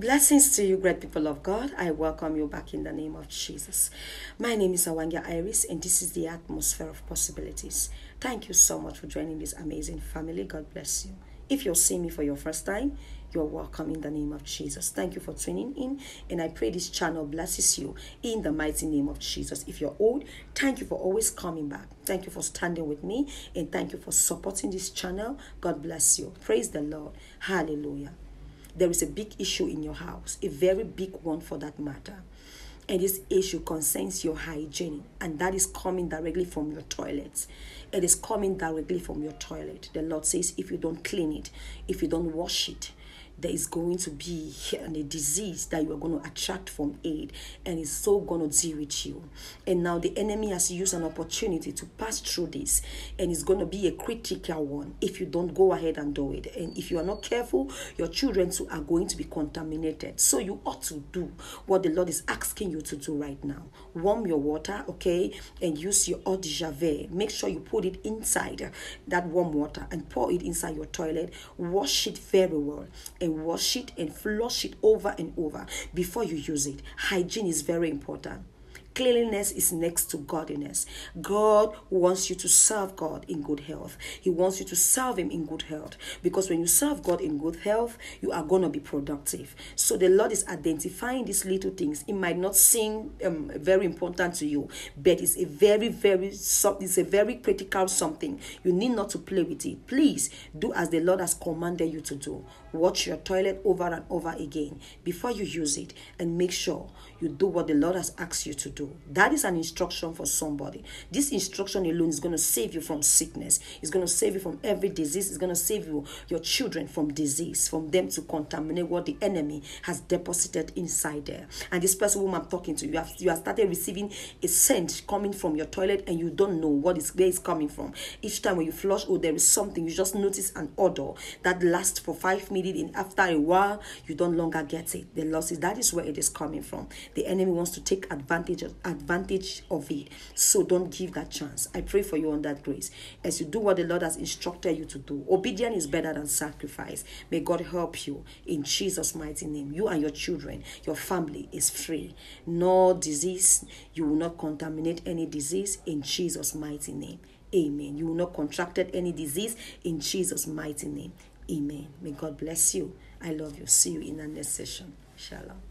Blessings to you, great people of God. I welcome you back in the name of Jesus. My name is Awangia Iris, and this is the atmosphere of possibilities. Thank you so much for joining this amazing family. God bless you. If you're seeing me for your first time, you're welcome in the name of Jesus. Thank you for tuning in, and I pray this channel blesses you in the mighty name of Jesus. If you're old, thank you for always coming back. Thank you for standing with me, and thank you for supporting this channel. God bless you. Praise the Lord. Hallelujah. There is a big issue in your house, a very big one for that matter. And this issue concerns your hygiene, and that is coming directly from your toilets. It is coming directly from your toilet. The Lord says, if you don't clean it, if you don't wash it, there is going to be a disease that you are going to attract from aid and it's so going to deal with you. And now the enemy has used an opportunity to pass through this and it's going to be a critical one if you don't go ahead and do it. And if you are not careful your children too are going to be contaminated. So you ought to do what the lord is asking you to do right now. Warm your water okay and use your eau de javel. Make sure you put it inside that warm water and pour it inside your toilet. Wash it very well and and wash it and flush it over and over before you use it. Hygiene is very important. Cleanliness is next to godliness. God wants you to serve God in good health. He wants you to serve Him in good health because when you serve God in good health, you are going to be productive. So the Lord is identifying these little things. It might not seem um, very important to you, but it's a very, very, it's a very critical something. You need not to play with it. Please do as the Lord has commanded you to do. Watch your toilet over and over again before you use it and make sure you do what the Lord has asked you to do. That is an instruction for somebody. This instruction alone is going to save you from sickness. It's going to save you from every disease. It's going to save you, your children from disease, from them to contaminate what the enemy has deposited inside there. And this person whom I'm talking to, you have you have started receiving a scent coming from your toilet and you don't know what is where it's coming from. Each time when you flush, oh, there is something, you just notice an odor that lasts for five minutes, and after a while, you don't longer get it. The loss is that is where it is coming from. The enemy wants to take advantage of, advantage of it. So don't give that chance. I pray for you on that grace as you do what the Lord has instructed you to do. Obedience is better than sacrifice. May God help you in Jesus' mighty name. You and your children, your family is free. No disease. You will not contaminate any disease in Jesus' mighty name. Amen. You will not contracted any disease in Jesus' mighty name. Amen. May God bless you. I love you. See you in the next session. Shalom.